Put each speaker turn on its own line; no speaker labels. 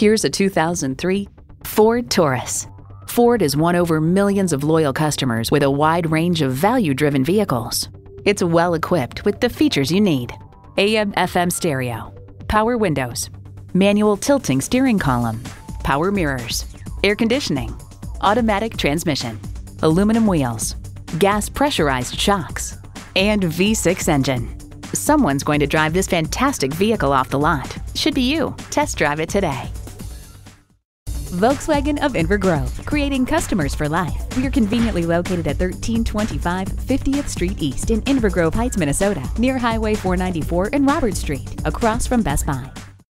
Here's a 2003 Ford Taurus. Ford has won over millions of loyal customers with a wide range of value-driven vehicles. It's well equipped with the features you need. AM FM stereo, power windows, manual tilting steering column, power mirrors, air conditioning, automatic transmission, aluminum wheels, gas pressurized shocks, and V6 engine. Someone's going to drive this fantastic vehicle off the lot. Should be you. Test drive it today.
Volkswagen of Inver Grove, creating customers for life. We are conveniently located at 1325 50th Street East in Inver Grove Heights, Minnesota, near Highway 494 and Robert Street, across from Best Buy.